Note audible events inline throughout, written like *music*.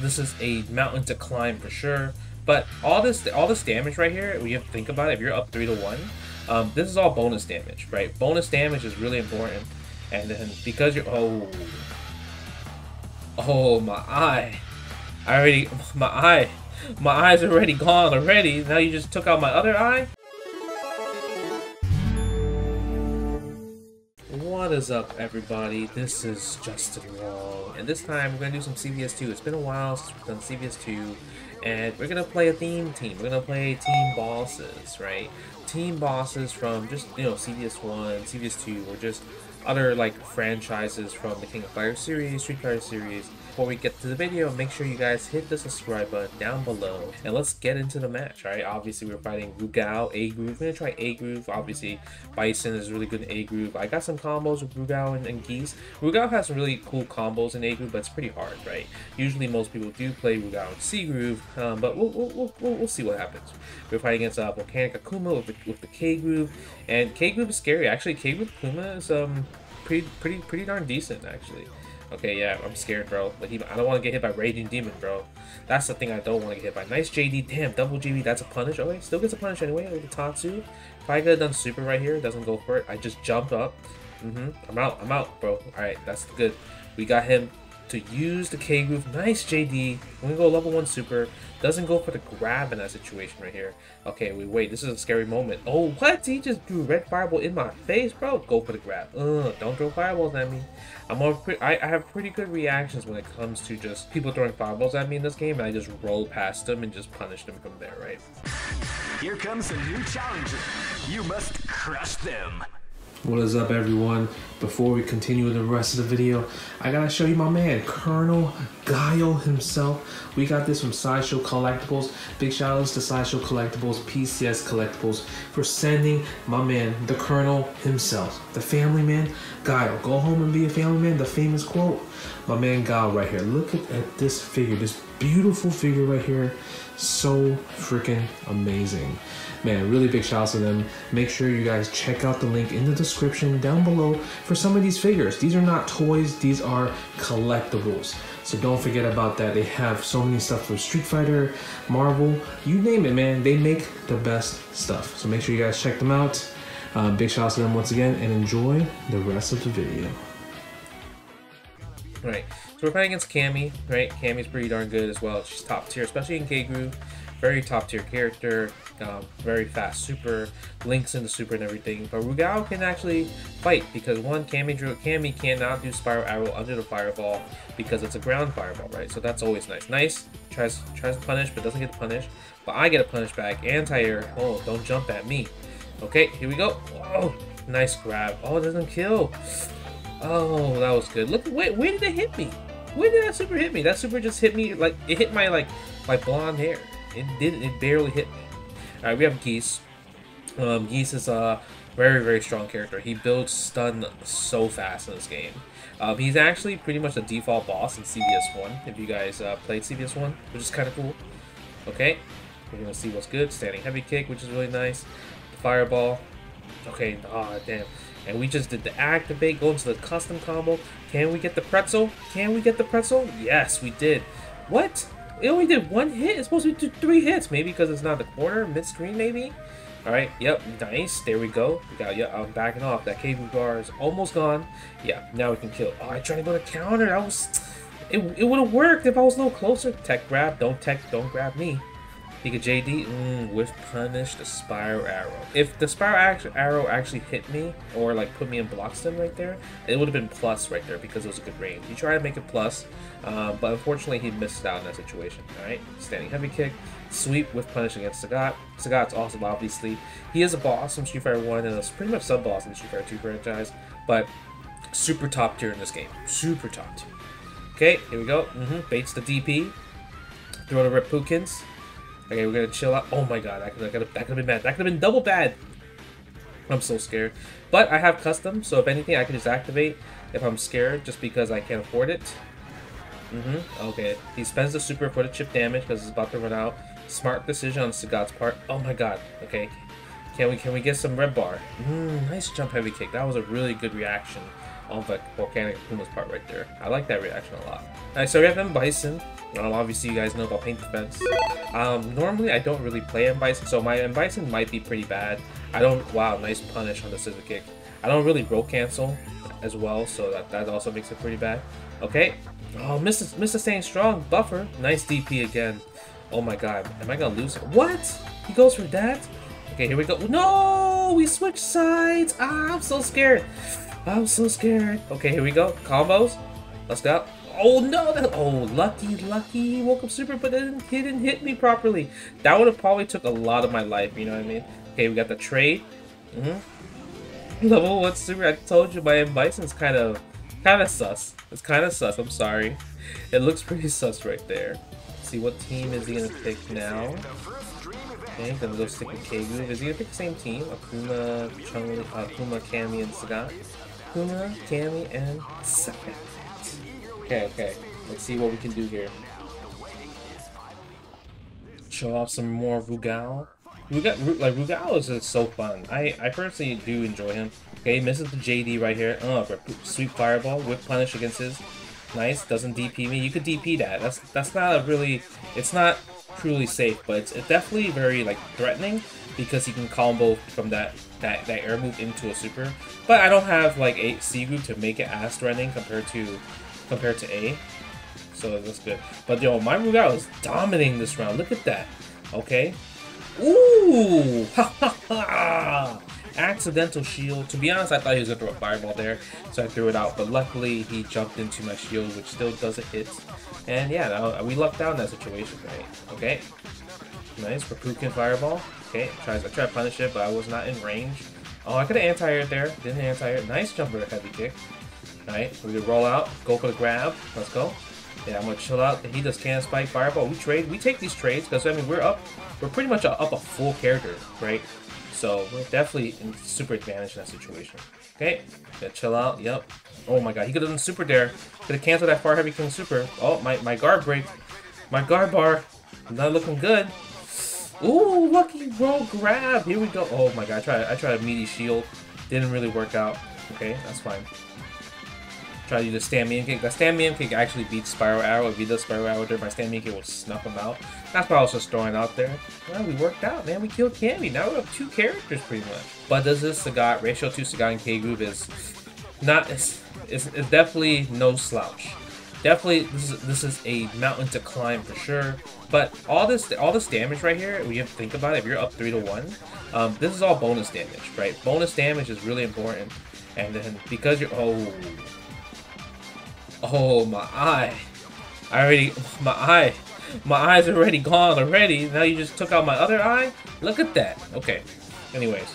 this is a mountain to climb for sure. But all this all this damage right here, you have to think about it, if you're up three to one, um, this is all bonus damage, right? Bonus damage is really important. And then because you're oh Oh my eye. I already *laughs* my eye. My eye's already gone already. Now you just took out my other eye? What is up everybody? This is Justin Wong and this time we're gonna do some CVS 2. It's been a while since we've done CVS 2 and we're gonna play a theme team. We're gonna play team bosses, right? Team bosses from just you know CVS 1, CVS 2, or just other like franchises from the King of Fighters series, Street Fighter series. Before we get to the video, make sure you guys hit the subscribe button down below and let's get into the match, right? Obviously, we're fighting Rugal, A Groove. We're gonna try A Groove. Obviously, Bison is really good in A Groove. I got some combos with Rugal and, and Geese. Rugal has some really cool combos in A Groove, but it's pretty hard, right? Usually, most people do play Rugal in C Groove, um, but we'll, we'll, we'll, we'll, see what happens. We're fighting against uh, Volcanic Akuma with the, with the K Groove, and K Groove is scary. Actually, K Groove Akuma is um pretty pretty pretty darn decent actually. Okay, yeah, I'm scared, bro. Like, I don't want to get hit by Raging Demon, bro. That's the thing I don't want to get hit by. Nice JD. Damn, double GB. That's a punish. Okay, still gets a punish anyway with the Tatsu. If I could have done super right here, doesn't go for it. I just jump up. Mm-hmm. I'm out. I'm out, bro. All right, that's good. We got him to use the K groove. Nice JD. We're gonna go level one super. Doesn't go for the grab in that situation right here. Okay, we wait. This is a scary moment. Oh, what? He just threw red fireball in my face, bro. Go for the grab. Ugh, don't throw fireballs at me. I'm on. I, I have pretty good reactions when it comes to just people throwing fireballs at me in this game, and I just roll past them and just punish them from there, right? Here comes a new challenger. You must crush them. What is up everyone? Before we continue with the rest of the video, I gotta show you my man, Colonel Guile himself. We got this from Sideshow Collectibles. Big shout outs to Sideshow Collectibles, PCS Collectibles, for sending my man, the Colonel himself, the family man, Guile. Go home and be a family man, the famous quote. My man Guile right here. Look at, at this figure, this beautiful figure right here. So freaking amazing man, really big shout out to them. Make sure you guys check out the link in the description down below for some of these figures. These are not toys, these are collectibles. So don't forget about that. They have so many stuff from Street Fighter, Marvel, you name it, man. They make the best stuff. So make sure you guys check them out. Uh, big shout out to them once again and enjoy the rest of the video. Right, so we're playing against Cammy, right? Cammy's pretty darn good as well. She's top tier, especially in K Groove very top tier character, um, very fast super, links into super and everything. But Rugal can actually fight because one, Cammy, Cammy cannot do Spiral Arrow under the Fireball because it's a ground Fireball, right? So that's always nice. Nice, tries, tries to punish but doesn't get punished. But I get a punish back. Anti-air, oh, don't jump at me. Okay, here we go. Oh, nice grab. Oh, it doesn't kill. Oh, that was good. Look, wait, where did it hit me? Where did that super hit me? That super just hit me, like, it hit my, like, my blonde hair. It didn't. It barely hit me. All right, we have Geese. Um, Geese is a very very strong character. He builds stun so fast in this game. Um, he's actually pretty much the default boss in CVS one. If you guys uh, played CVS one, which is kind of cool. Okay, we're gonna see what's good. Standing heavy kick, which is really nice. Fireball. Okay, ah, damn. And we just did the activate, go into the custom combo. Can we get the pretzel? Can we get the pretzel? Yes, we did. What? It only did one hit. It's supposed to do three hits. Maybe because it's not the corner, mid-screen maybe? Alright, yep, nice. There we go. We got, yeah, I'm backing off. That cable bar is almost gone. Yeah, now we can kill. Oh, I tried to go to counter. That was... It, it would have worked if I was a little closer. Tech grab. Don't tech, don't grab me. He could JD mm, with punish the spiral arrow. If the spiral arrow actually hit me or like put me in block stun right there, it would have been plus right there because it was a good range. He tried to make it plus, uh, but unfortunately he missed out in that situation. All right, standing heavy kick, sweep with punish against Sagat. Sagat's awesome, obviously he is a boss from Street Fighter One and it's pretty much sub boss in the Street Fighter Two franchise, but super top tier in this game. Super top tier. Okay, here we go. Mm -hmm. Baits the DP. Throw the Reppukens. Okay, we're gonna chill out. Oh my god, that could, have, that could have been bad. That could have been double bad. I'm so scared. But I have custom, so if anything, I can just activate if I'm scared, just because I can't afford it. Mm-hmm. Okay. He spends the super for the chip damage because it's about to run out. Smart decision on Sagat's part. Oh my god. Okay. Can we can we get some red bar? Mm, nice jump heavy kick. That was a really good reaction on the volcanic Akuma's part right there. I like that reaction a lot. Alright, so we have M Bison. Um, obviously, you guys know about paint the fence. Um, normally, I don't really play M Bison, so my M Bison might be pretty bad. I don't. Wow, nice punish on the scissor kick. I don't really roll cancel as well, so that, that also makes it pretty bad. Okay. Oh, Mr. Mr. Staying Strong, buffer. Nice DP again. Oh my god, am I gonna lose? What? He goes for that? Okay, here we go. No, we switch sides. Ah, I'm so scared. I'm so scared. Okay, here we go. Combos. Let's go. Oh no! That, oh, lucky, lucky. Woke up super, but didn't, he didn't hit me properly. That would have probably took a lot of my life. You know what I mean? Okay, we got the trade. Mm -hmm. Level one super. I told you my Bison's kind of, kind of sus. It's kind of sus. I'm sorry. It looks pretty sus right there. Let's see what team is he gonna pick now? Okay, gonna go stick with K Groove. Is he gonna pick the same team? Akuma, Chung, Akuma, Cammy, and Sagat. Akuma, Cammy, and Sagat. Okay, okay. Let's see what we can do here. Show off some more Rugal. Rugal, like Rugal is just so fun. I I personally do enjoy him. Okay, misses the JD right here. Oh, sweet fireball, whip punish against his. Nice, doesn't DP me. You could DP that. That's that's not a really. It's not truly safe, but it's, it's definitely very like threatening because he can combo from that that that air move into a super. But I don't have like a C Groove to make it as threatening compared to compared to A. So that's good. But yo, my Rugal is dominating this round. Look at that. Okay. Ooh! Ha ha ha! Accidental shield. To be honest, I thought he was to throw a fireball there, so I threw it out. But luckily, he jumped into my shield, which still doesn't hit. And yeah, we lucked out in that situation, right? Okay. Nice. Reppuken fireball. Okay. Tries, I tried to punish it, but I was not in range. Oh, I could have anti-aired there. Didn't anti-air. Nice jumper heavy kick. Alright, we can roll out, go for the grab. Let's go. Yeah, I'm gonna chill out. He does can spike fireball. We trade. We take these trades because I mean we're up. We're pretty much up a full character, right? So we're definitely in super advantage in that situation. Okay, yeah, chill out. Yep. Oh my god, he could have done super dare. Could have canceled that far heavy king super. Oh my my guard break. My guard bar. Not looking good. Ooh, lucky roll grab. Here we go. Oh my god, I tried I tried a meaty shield. Didn't really work out. Okay, that's fine. Try to use a Stamina kick. That Stamina kick actually beats Spiral Arrow. If he does Spiral Arrow there, my Stamina kick will snuff him out. That's why I was just throwing out there. Well, we worked out, man. We killed Cammy. Now we're up two characters pretty much. But does this Sagat, ratio 2 Sagat and K Groove is not, it's, it's, it's definitely no slouch. Definitely, this is this is a mountain to climb for sure. But all this all this damage right here, we have to think about it. If you're up three to one, um, this is all bonus damage, right? Bonus damage is really important. And then because you're oh Oh, my eye. I already... *laughs* My eye. My eye's already gone already. Now you just took out my other eye? Look at that. Okay. Anyways.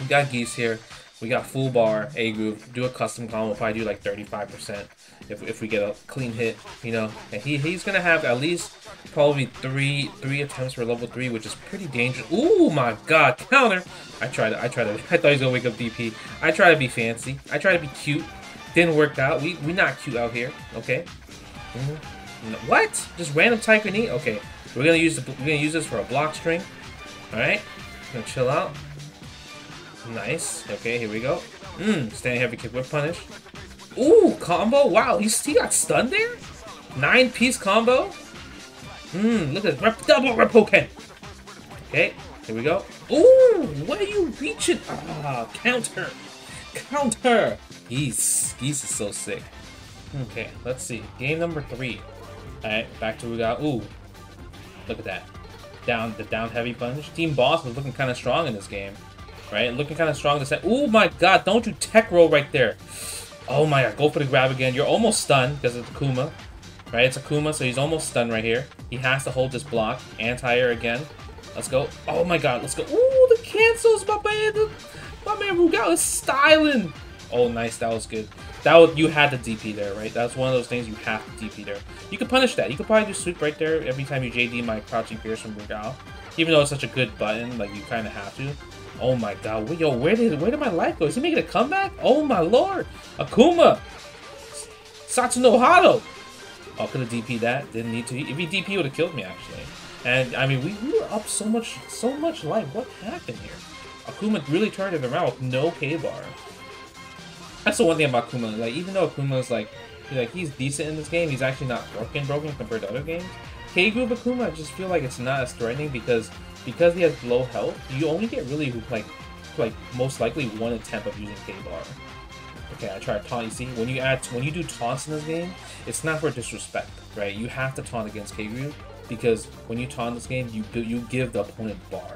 We got Geese here. We got full bar, A groove. Do a custom combo. We'll probably do like 35% if, if we get a clean hit, you know. And he, he's to have at least probably three three attempts for level 3, which is pretty dangerous. Ooh, my god. Counter. I tried I tried to, *laughs* I thought he was to wake up DP. I try to be fancy. I try to be cute. Didn't work out. We we not cute out here. Okay. Mm -hmm. What? Just random Tiger knee? Okay. We're gonna use the, we're gonna use this for a block string. All right. Gonna chill out. Nice. Okay. Here we go. Mmm. Standing heavy kick with punish. Ooh, combo. Wow. He's, he got stunned there. Nine piece combo. Mmm. Look at this. Rep, double Reppuken. Okay. Here we go. Ooh. What are you reaching? Ah. Counter. Counter. Geese is so sick. Okay, let's see. Game number three. Alright, back to Rugal. Ooh. Look at that. Down the down heavy punch. Team Boss was looking kind of strong in this game. Right? Looking kind of strong to say. Oh my god, don't you tech roll right there. Oh my god, go for the grab again. You're almost stunned because it's Akuma. Right? It's Akuma, so he's almost stunned right here. He has to hold this block. Anti-air again. Let's go. Oh my god, let's go. Ooh, the cancels, my man. My man Rugal is styling. Oh, nice. That was good. That you had the DP there, right? That's one of those things you have to DP there. You could punish that. You could probably just sweep right there every time you JD my Crouching Fierce from Rugal. Even though it's such a good button, like, you kind of have to. Oh my god. Yo, where did where did my life go? Is he making a comeback? Oh my lord. Akuma. Satsuno Hado. Oh, could have DP that. Didn't need to. If he DP, would have killed me, actually. And, I mean, we, we were up so much, so much life. What happened here? Akuma really turned it around with no K-bar. That's the one thing about Kuma. Like, even though Akuma's like, like he's decent in this game, he's actually not broken broken compared to other games. K-Groove Akuma, I just feel like it's not as threatening because because he has low health, you only get really like like most likely one attempt of using K-Bar. Okay, I tried taunt. You see, when you add when you do taunts in this game, it's not for disrespect, right? You have to taunt against K-Groove because when you taunt this game, you you give the opponent bar,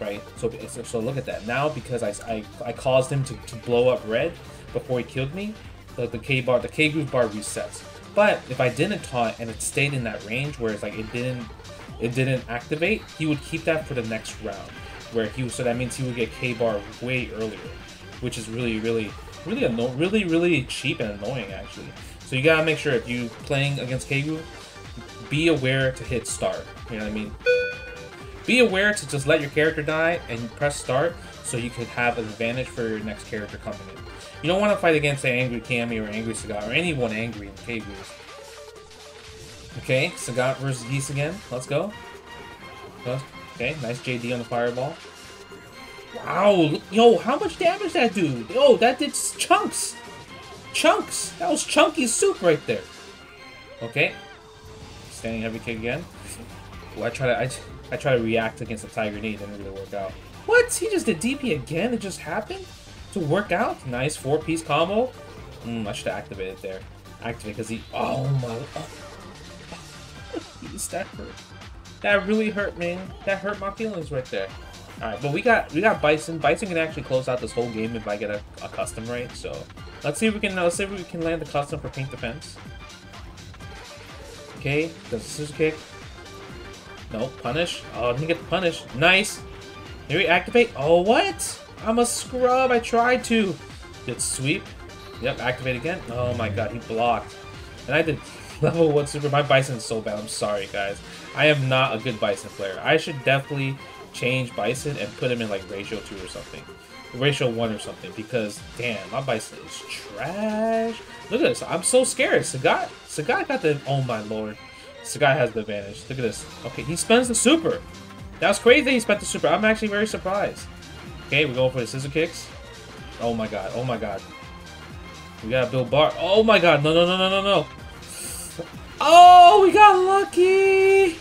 right? So so look at that. Now because I I, I caused him to, to blow up red before he killed me, the, the K bar the K groove bar resets. But if I didn't taunt and it stayed in that range where it's like it didn't it didn't activate, he would keep that for the next round. Where he so that means he would get K bar way earlier, which is really really really anno- really really cheap and annoying actually. So you gotta make sure if you playing against K groove, be aware to hit start. You know what I mean? Be aware to just let your character die and press start so you could have an advantage for your next character coming in. You don't want to fight against an angry Cammy or angry Sagat or anyone angry in K groove. Okay, Sagat versus Geese again. Let's go. Okay, nice JD on the fireball. Wow, yo, how much damage that dude? Yo, that did chunks. Chunks. That was chunky soup right there. Okay. Standing heavy kick again. Ooh, I try to I, I try to react against the Tiger Knee, didn't really work out. What? He just did DP again? It just happened? To work out? Nice four-piece combo. Mm, I should have activated there. Activate because he Oh my oh. that hurt. That really hurt, man. That hurt my feelings right there. Alright, but we got we got Bison. Bison can actually close out this whole game if I get a, a custom right. So let's see if we can let's see if we can land the custom for Pink Defense. Okay, does a scissor kick. No, punish. Oh, didn't get the punish. Nice. Here we activate. Oh, what? I'm a scrub. I tried to. Did sweep. Yep, activate again. Oh my god, he blocked. And I did *laughs* level 1 super. My Bison is so bad. I'm sorry, guys. I am not a good Bison player. I should definitely change Bison and put him in like ratio 2 or something. Ratio 1 or something because, damn, my Bison is trash. Look at this. I'm so scared. Sagat, Sagat got the... Oh my lord. Sagat has the advantage. Look at this. Okay, he spends the super. That was crazy he spent the super. I'm actually very surprised. Okay, we're going for the scissor kicks. Oh my god. Oh my god. We got Bill bar. Oh my god. No, no, no, no, no, no. Oh, we got lucky.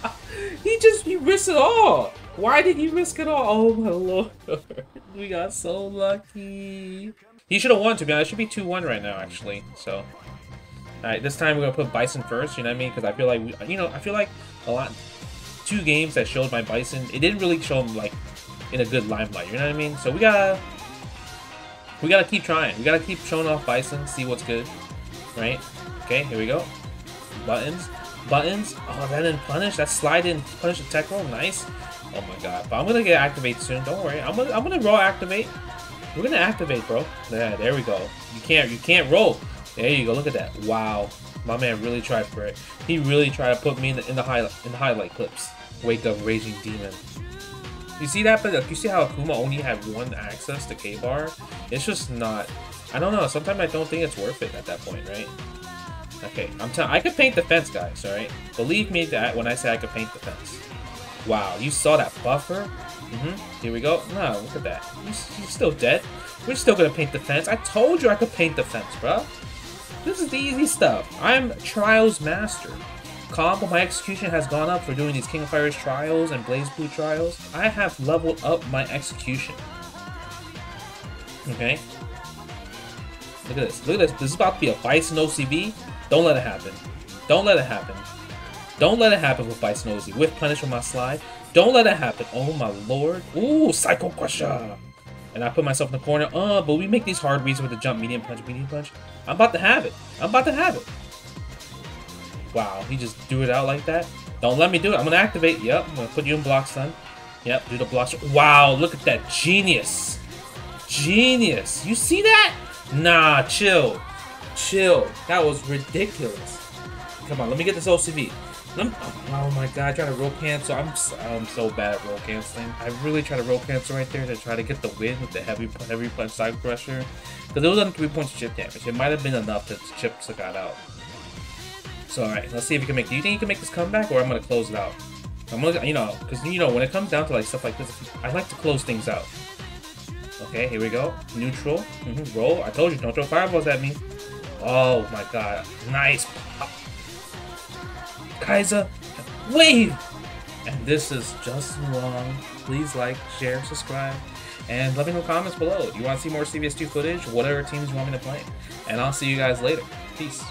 *laughs* he just, he risked it all. Why did he risk it all? Oh my lord. *laughs* we got so lucky. He should have won, to be honest. It should be 2-1 right now, actually. So, alright, this time we're to put Bison first, you know what I mean? Because I feel like, we, you know, I feel like a lot, two games that showed my Bison, it didn't really show him, like, in a good limelight, you know what I mean? So we gotta, we gotta keep trying. We gotta keep showing off Bison, see what's good, right? Okay, here we go. Buttons. Buttons. Oh, that didn't punish. That slide didn't punish the tech roll. Nice. Oh my god. But I'm gonna get activate soon. Don't worry. I'm gonna I'm gonna raw activate. We're gonna activate, bro. Yeah, there we go. You can't you can't roll. There you go. Look at that. Wow. My man really tried for it. He really tried to put me in the in the highlight in the highlight clips. Wake up, raging demon. You see that? But you see how Akuma only had one access to K-Bar? It's just not. I don't know. Sometimes I don't think it's worth it at that point, right? Okay, I'm telling. I could paint the fence, guys. All right, believe me that when I say I could paint the fence. Wow, you saw that buffer? Mm-hmm. Here we go. No, look at that. He's still dead. We're still gonna paint the fence. I told you I could paint the fence, bro. This is the easy stuff. I'm Trials Master. Combo, my execution has gone up for doing these King of Fighters trials and BlazBlue trials. I have leveled up my execution. Okay? Look at this. Look at this. This is about to be a Bison OCV. Don't let it happen. Don't let it happen. Don't let it happen with Bison OZ. With punish on my slide. Don't let it happen. Oh my lord. Ooh, Psycho Crusher. And I put myself in the corner. Uh, but we make these hard reads with the jump, medium punch, medium punch. I'm about to have it. I'm about to have it. Wow, he just threw it out like that. Don't let me do it. I'm gonna activate. Yep, I'm gonna put you in block stun. Yep, do the block. Wow, look at that genius. Genius. You see that? Nah, chill. Chill. That was ridiculous. Come on, let me get this OCV. Oh my god, I try to roll cancel. I'm so, I'm so bad at roll canceling. I really try to roll cancel right there to try to get the win with the heavy heavy punch side pressure. Because it was on three points of chip damage. It might have been enough to chip Sagat out. So alright, let's see if you can make. Do you think you can make this comeback, or I'm gonna close it out? I'm gonna, you know, because you know when it comes down to like stuff like this, I like to close things out. Okay, here we go. Neutral. Mm-hmm. Roll. I told you, don't throw fireballs at me. Oh my god. Nice pop. Kaiser, wave! And this is Justin Wong. Please like, share, subscribe, and let me know comments below. Do you want to see more CVS2 footage? Whatever teams you want me to play. And I'll see you guys later. Peace.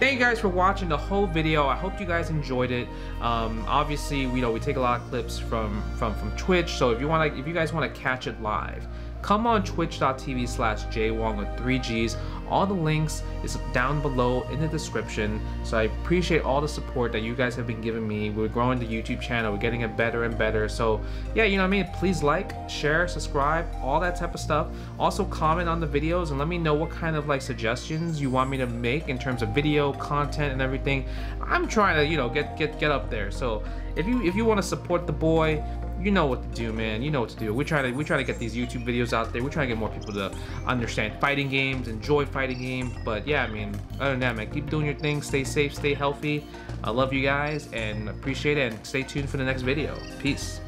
Thank you guys for watching the whole video. I hope you guys enjoyed it. Um, obviously, we know we take a lot of clips from from from Twitch. So if you want to, if you guys want to catch it live, come on twitch.tv slash jwong with 3gs all the links is down below in the description. So i appreciate all the support that you guys have been giving me. We're growing the youtube channel. We're getting it better and better. So yeah you know what i mean? Please like share subscribe all that type of stuff. Also comment on the videos and let me know what kind of like suggestions you want me to make in terms of video content and everything. I'm trying to you know get get get up there. So if you if you want to support the boy you know what to do, man. You know what to do. We try to we try to get these YouTube videos out there. We try to get more people to understand fighting games, enjoy fighting games. But yeah, I mean, other than that, man, keep doing your thing. Stay safe, stay healthy. I love you guys and appreciate it. And stay tuned for the next video. Peace.